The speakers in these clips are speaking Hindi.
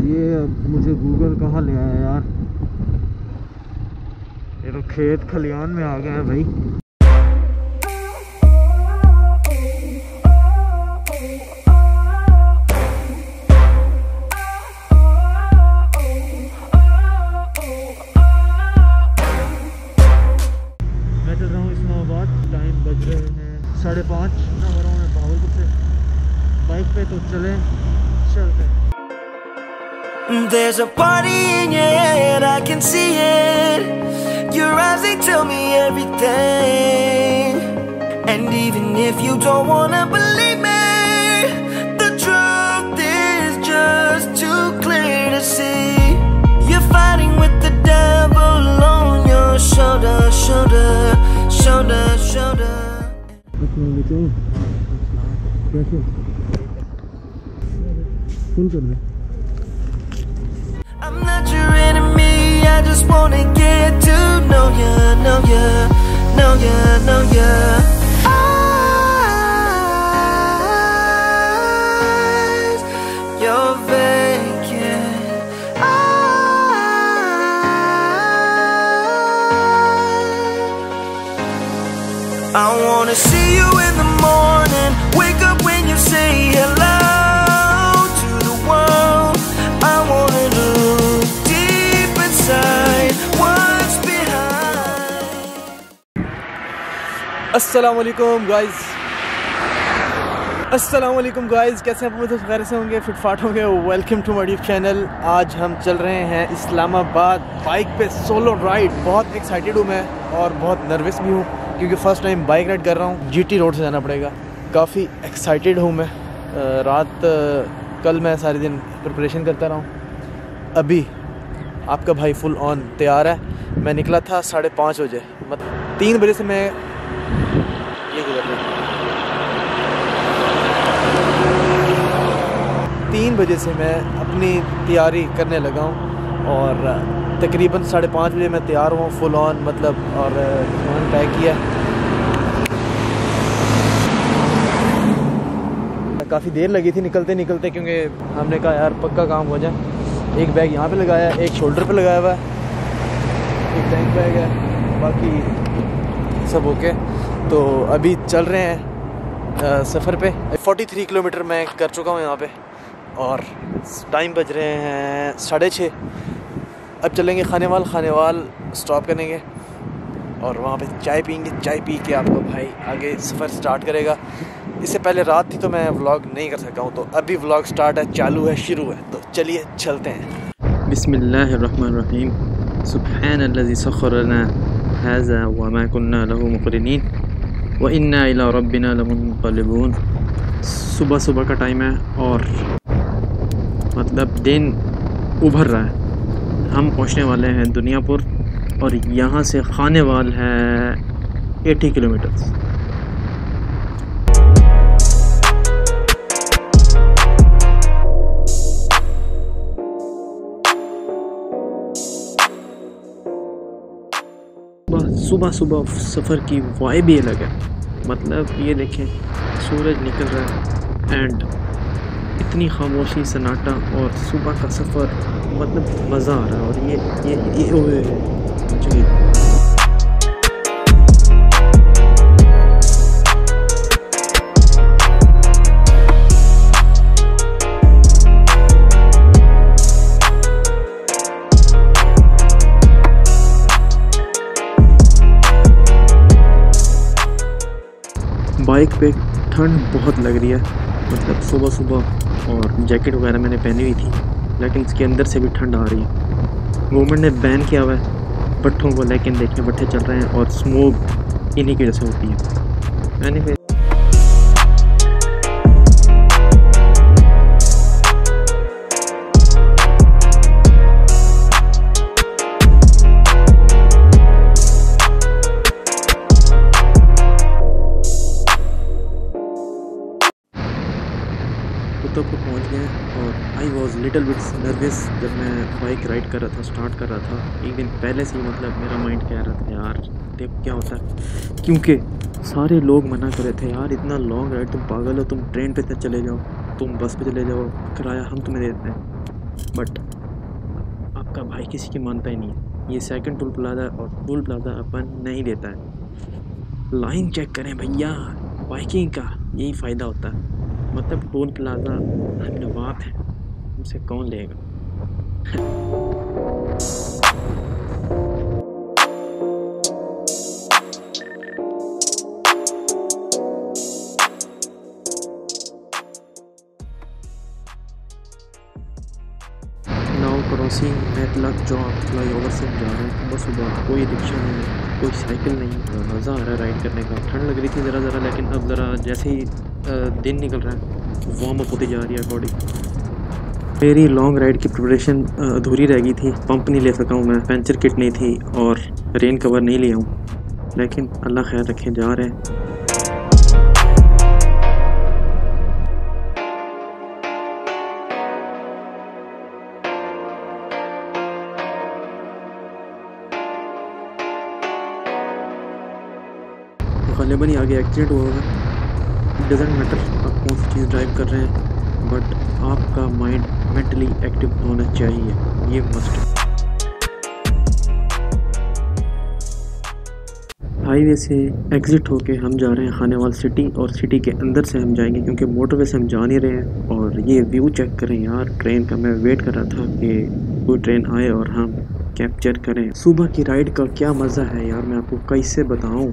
ये अब मुझे गूगल कहाँ ले आया यार? ये तो खेत खलियान में आ गया है भाई। मैं चल रहा हूँ इस्लामाबाद। टाइम बज रहे हैं साढ़े पाँच। ना हो रहा हूँ मैं बाइक पे तो चले, चलते हैं। There's a party in your head, I can see it. Your eyes, they tell me everything. And even if you don't wanna believe me The truth is just too clear to see. You're fighting with the devil on your shoulder, shoulder, shoulder, shoulder. Pressure. I'm not your enemy, I just wanna get to know ya, know ya, know ya, know ya. Eyes, you're vacant. Eyes. I wanna see you in the morning, wake guys अस्सलाम वालेकुम गाइस कैसे आप उम्मीद खैर से होंगे फिट फाट होंगे। वेलकम टू माय चैनल आज हम चल रहे हैं इस्लामाबाद बाइक पे सोलो राइड बहुत एक्साइटेड हूँ मैं और बहुत नर्वस भी हूँ, क्योंकि फ़र्स्ट टाइम बाइक राइड कर रहा हूँ। जीटी रोड से जाना पड़ेगा। काफ़ी एक्साइटेड हूँ मैं। रात कल मैं सारे दिन प्रिपरेशन करता रहा हूँ। अभी आपका भाई फुल ऑन तैयार है। मैं निकला था साढ़े पाँच बजे। मतलब तीन बजे से मैं ये गुजर रहा तीन बजे से मैं अपनी तैयारी करने लगा हूँ और तकरीबन साढ़े पाँच बजे मैं तैयार हुआ फुल ऑन मतलब और पैक किया। काफ़ी देर लगी थी निकलते निकलते क्योंकि हमने कहा, यार, पक्का काम हो जाए। एक बैग यहाँ पे लगाया, एक शोल्डर पे लगाया हुआ है। एक टैंक बैग है, बाकी सब ओके तो अभी चल रहे हैं सफ़र पे। 43 किलोमीटर मैं कर चुका हूँ यहाँ पे। और टाइम बज रहे हैं साढ़े छः। अब चलेंगे खाने वाल खाने वाल स्टॉप करेंगे और वहाँ पे चाय पियेंगे, चाय पी के आपको भाई आगे सफ़र स्टार्ट करेगा। इससे पहले रात थी तो मैं व्लॉग नहीं कर सका हूँ तो अभी व्लॉग स्टार्ट है, चालू है, शुरू है तो चलिए चलते हैं। बिस्मिल्लाहिर्रहमानिर्रहीम। सुब्हानल्लज़ी व इन्ना लमुनक़लिबून। सुबह सुबह का टाइम है और मतलब दिन उभर रहा है। हम पहुँचने वाले हैं दुनियापुर और यहाँ से खाने वाल है 80 किलोमीटर्स। सुबह सुबह सुबह सफ़र की वाइब ही अलग है। मतलब ये देखें, सूरज निकल रहा है एंड इतनी खामोशी सन्नाटा और सुबह का सफ़र मतलब मज़ा आ रहा है और ये ये ये ओए, जी। बाइक पे ठंड बहुत लग रही है मतलब सुबह सुबह और जैकेट वगैरह मैंने पहनी हुई थी। लेकिन इसके अंदर से भी ठंड आ रही है। गवर्नमेंट ने बैन किया हुआ है। भट्ठों को लेकिन देखने भट्ठे चल रहे हैं और स्मोक इन्हीं की वजह से होती है। मैंने कुतुबपुर और I was little bits nervous जब मैं बाइक राइड कर रहा था स्टार्ट कर रहा था। एक दिन पहले से ही मतलब मेरा माइंड कह रहा था, यार, देख क्या होता है। क्योंकि सारे लोग मना कर रहे थे, यार, इतना लॉन्ग राइड तुम पागल हो, तुम ट्रेन पे चले जाओ, तुम बस पे चले जाओ, किराया हम तुम्हें देते हैं। बट आपका भाई किसी की मानता ही नहीं है। ये सेकंड टोल प्लाजा और टोल प्लाजा अपन नहीं देता है। लाइन चेक करें भैया बाइकिंग का यही फ़ायदा होता है। मतलब टोल प्लाजा धन्यवाद है। उसे कौन लेगा? क्रॉसिंग मेटलक चौक फ्लाई ओवर से जा रहे हैं सुबह सुबह कोई रिक्शा नहीं कोई साइकिल नहीं मज़ा आ रहा है राइड करने का। ठंड लग रही थी ज़रा ज़रा, लेकिन अब ज़रा जैसे ही दिन निकल रहा है वार्म अप होती जा रही है बॉडी मेरी लॉन्ग राइड की प्रिपरेशन अधूरी रह गई थी। पंप नहीं ले सका हूँ मैं, पंचर किट नहीं थी, और रेन कवर नहीं लिया हूँ। लेकिन अल्लाह खैर रखे, जा रहे हैं। गालिबा ही आगे एक्सीडेंट हुआ होगा। डजेंट मैटर आप कौन सी चीज़ ड्राइव कर रहे हैं बट आपका माइंड मेंटली एक्टिव होना चाहिए। ये मस्ट हाईवे से एग्ज़िट होके हम जा रहे हैं खानेवाल सिटी और सिटी के अंदर से हम जाएँगे क्योंकि मोटरवे से हम जा नहीं रहे हैं और ये व्यू चेक करें यार। ट्रेन का मैं वेट कर रहा था कि कोई ट्रेन आए और हम कैप्चर करें। सुबह की राइड का क्या मज़ा है यार, मैं आपको कैसे बताऊँ?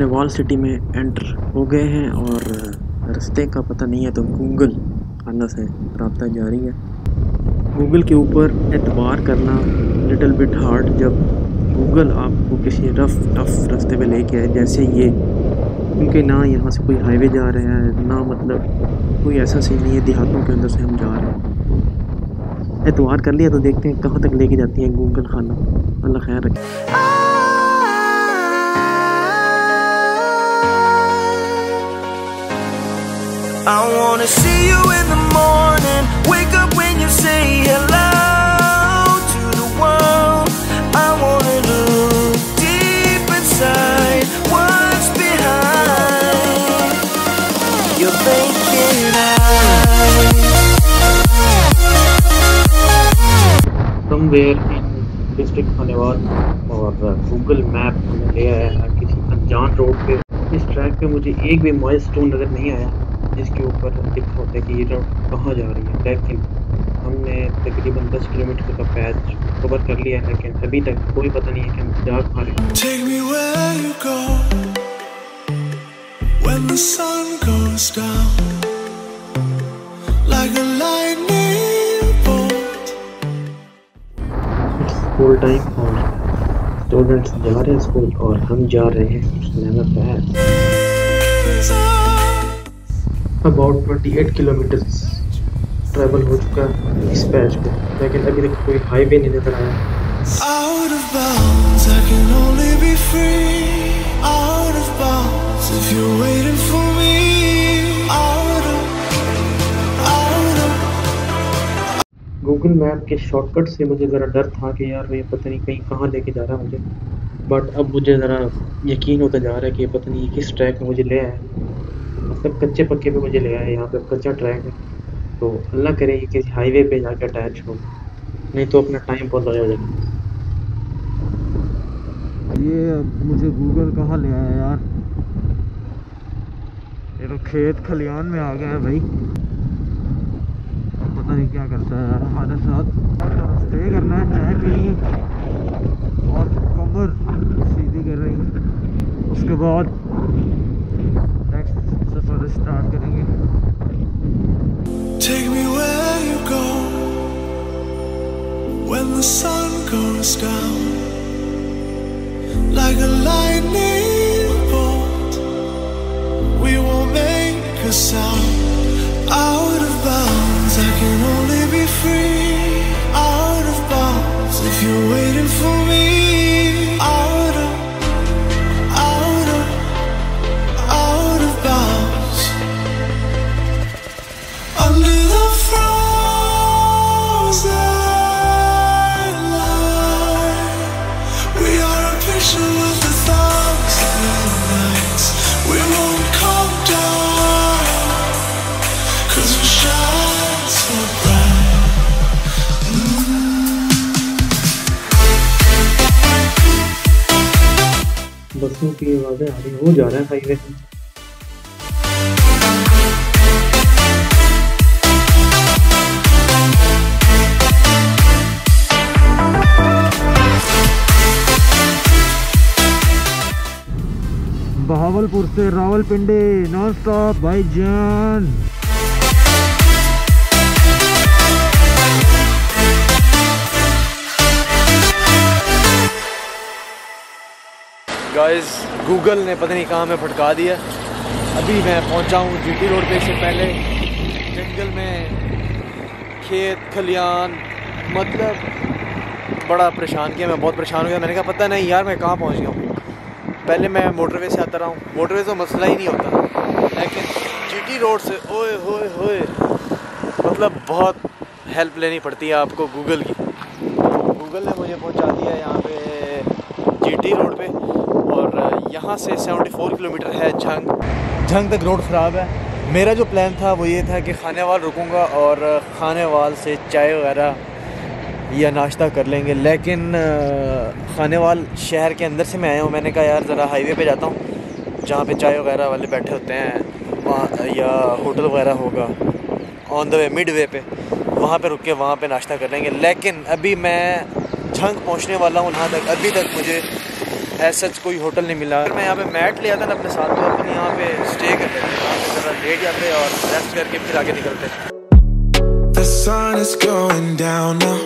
खानेवाल सिटी में एंटर हो गए हैं और रास्ते का पता नहीं है तो गूगल खाना से रबता जारी है। गूगल के ऊपर एतबार करना लिटिल बिट हार्ड जब गूगल आपको किसी रफ टफ रास्ते पे लेके आए, जैसे ये। क्योंकि ना यहाँ से कोई हाईवे जा रहा है, ना मतलब कोई ऐसा सीन नहीं है, देहातों के अंदर से हम जा रहे हैं। एतवार कर लिया तो देखते हैं कहाँ तक लेके जाती है गूगल खाना। अल्लाह खैर रखे। I wanna see you in the morning. Wake up when you say hello to the world. I wanna look deep inside what's behind your vacant eyes. Somewhere in district Khanewal और गूगल मैप हमें ले आया है किसी अनजान रोड पे इस ट्रैक पे मुझे एक भी माइलस्टोन नज़र नहीं आया जिसके ऊपर लिखा होता है कि ये रोड कहाँ जा रही है। लेकिन हमने तकरीबन 10 किलोमीटर का पैच कवर कर लिया है लेकिन अभी तक कोई पता नहीं है कि हम जा कहाँ रहे हैं। Take me where you go when the sun goes down, like a lightning bolt. School time और स्टूडेंट्स जा रहे हैं स्कूल और हम जा रहे हैं अबाउट 28 किलोमीटर ट्रैवल हो चुका है इस पैच पे लेकिन अभी तक कोई हाईवे नहीं नज़र आया Out of bounds, I can only be free. Out of bounds, if you're waiting for me. Out of, out of. Google map के शॉर्टकट से मुझे ज़रा डर था कि यार ये पता नहीं कहीं कहाँ लेके जा रहा है मुझे बट अब मुझे ज़रा यकीन होता जा रहा है कि पता नहीं किस ट्रैक में मुझे ले आया मतलब कच्चे पक्के पे मुझे ले आया यहाँ पे कच्चा ट्रैक है। तो अल्लाह करे ये किसी हाईवे पे जाकर अटैच हो नहीं तो अपना टाइम बहुत हो जाएगा। ये मुझे गूगल कहाँ ले आया यार? ये तो खेत खलियान में आ गया है भाई। पता नहीं क्या करता है यार हमारे साथ। बसों की आवाज़ें आ रही वो जा रहे हैं हाईवे से बहावलपुर से रावलपिंडी नॉन स्टॉप भाईजान। गाइस गूगल ने पता नहीं कहाँ में फटका दिया। अभी मैं पहुँचा हूँ जीटी रोड पे से पहले। जंगल में खेत, खलियान मतलब बड़ा परेशान किया, मैं बहुत परेशान हो गया। मैंने कहा, पता नहीं यार, मैं कहाँ पहुँच गया हूँ? पहले मैं मोटरवे से आता रहा हूँ। मोटरवे से मसला ही नहीं होता। लेकिन जीटी रोड से, ओए, होए होए मतलब बहुत हेल्प लेनी पड़ती है आपको गूगल की। गूगल ने मुझे पहुँचा दिया यहाँ पे जीटी रोड पे। यहाँ से 74 किलोमीटर है झंग झंग तक रोड ख़राब है। मेरा जो प्लान था वो ये था कि खाने वाल रुकूँगा और खाने वाल से चाय वगैरह या नाश्ता कर लेंगे। लेकिन खाने वाल शहर के अंदर से मैं आया हूँ। मैंने कहा, यार, ज़रा हाईवे पे जाता हूँ, जहाँ पे चाय वगैरह वाले बैठे होते हैं, वहाँ, या होटल वगैरह होगा on the way mid way पे, वहाँ पे रुक के वहाँ पे नाश्ता कर लेंगे। लेकिन अभी मैं झंग पहुँचने वाला हूँ यहाँ तक, अभी तक मुझे ऐसा कोई होटल नहीं मिला मैं यहाँ पे मैट ले आता ना अपने साथ तो अपने यहाँ पे स्टे कर लेते हैं यहाँ पे ज़रा लेट जाते और रेस्ट करके फिर आगे निकलते The sun is going down now.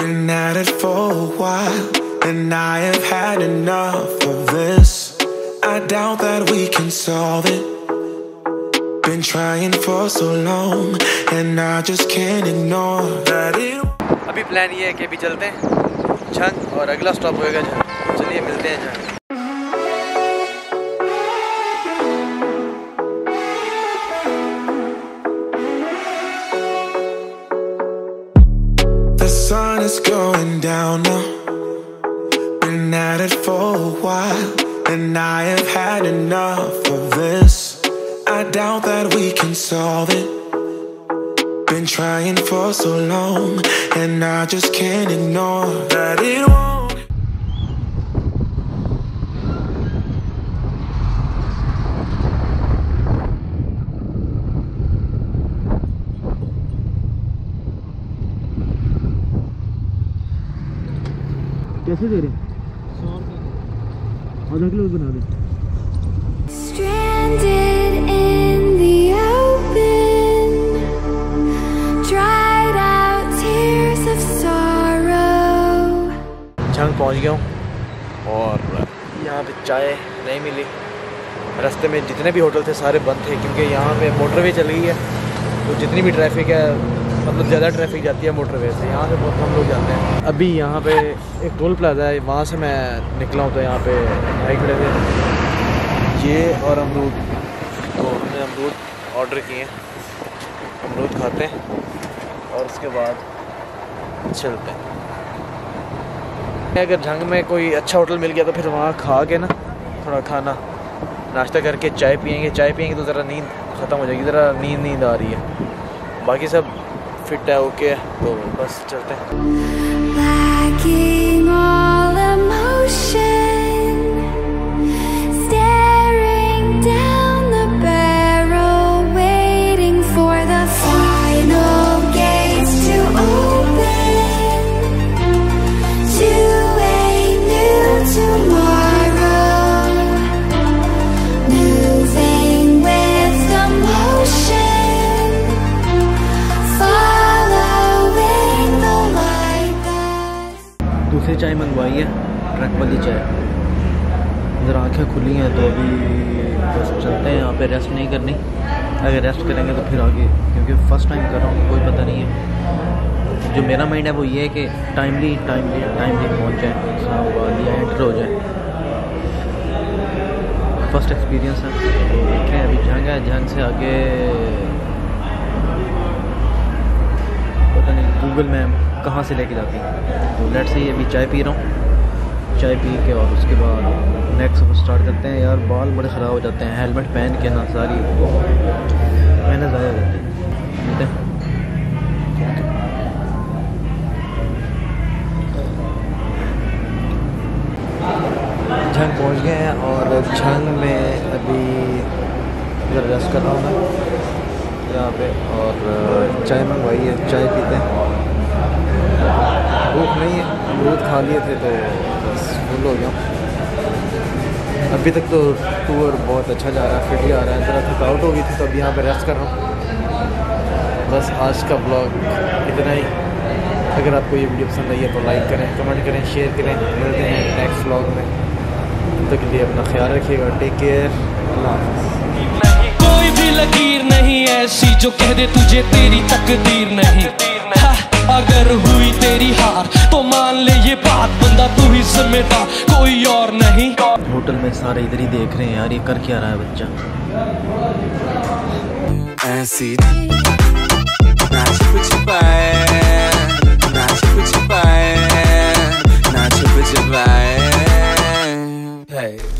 Been at it for a while, and I have had enough of this. I doubt that we can solve it. Been trying for so long, and I just can't ignore that it. अभी प्लान ये है कि अभी चलते हैं झंग और अगला स्टॉप होएगा झंग चलिए मिलते हैं Jhang The sun is going down now. Been at it for a while, and I have had enough of this. I doubt that we can solve it. Been trying for so long, and I just can't ignore that it won't. कैसे दे रहे? आधा किलो बना दे. झंग पहुँच गया हूँ और यहाँ पे चाय नहीं मिली। रास्ते में जितने भी होटल थे सारे बंद थे क्योंकि यहाँ पे मोटरवे चल गई है। तो जितनी भी ट्रैफ़िक है मतलब ज़्यादा ट्रैफ़िक जाती है मोटरवे से। यहाँ से बहुत कम लोग जाते हैं। अभी यहाँ पे एक टोल प्लाजा है, वहाँ से मैं निकला हूँ तो यहाँ पे भाई खड़े थे। ये और अमरूद तो हमने अमरूद ऑर्डर किए अमरूद खाते हैं और उसके बाद चलते हैं। अगर झंग में कोई अच्छा होटल मिल गया तो फिर वहाँ खा के ना थोड़ा खाना, नाश्ता करके चाय पियेंगे। चाय पियेंगे तो ज़रा नींद ख़त्म हो जाएगी, ज़रा नींद नींद आ रही है। बाकी सब फिट है ओके तो बस चलते हैं। चाय मंगवाई है, ट्रक वाली चाय। ज़रा आँखें खुली हैं तो अभी बस चलते हैं, यहाँ पे रेस्ट नहीं करनी। अगर रेस्ट करेंगे तो फिर आगे, क्योंकि फ़र्स्ट टाइम कर रहा हूँ, कोई पता नहीं है। जो मेरा माइंड है वो ये है कि टाइमली टाइमली टाइमली पहुँच जाए इस्लाम आबाद या एंटर हो जाए। फ़र्स्ट एक्सपीरियंस है तो देखें अभी जंग है, जंग से आगे पता नहीं गूगल मैम कहाँ से लेके जाती है? तो लेट से ही अभी चाय पी रहा हूँ। चाय पी के और उसके बाद नेक्स्ट सफ़र स्टार्ट करते हैं यार, बाल बड़े ख़राब हो जाते हैं हेलमेट पहन के ना सारी। मेहनत ज़्यादा हो जाती है। मिलते छंग पहुँच गए हैं और छंग में अभी इधर रेस्ट कर रहा हूँ मैं। यहाँ पे और चाय मंगवाई है, चाय पीते हैं। भूख नहीं है अमरूद खा लिए थे तो बस फुल हो गया। अभी तक तो टूर बहुत अच्छा जा रहा है फिट ही आ रहा है, ज़रा थकावट हो गई थी तो अभी यहाँ पे रेस्ट कर रहा हूँ। बस आज का ब्लॉग इतना ही। अगर आपको ये वीडियो पसंद आई है तो लाइक करें कमेंट करें शेयर करें। मिलते हैं नेक्स्ट ब्लॉग में। तब तक के लिए अपना ख्याल रखिएगा। टेक केयर कोई भी लकीर नहीं ऐसी जो कह दे तुझे तेरी तकदीर नहीं। अगर हुई तेरी हार तो मान ले ये बात बंदा तू ही जिम्मेदार कोई और नहीं। होटल में सारे इधर ही देख रहे हैं यार ये कर क्या रहा है बच्चा? ऐसी Hey.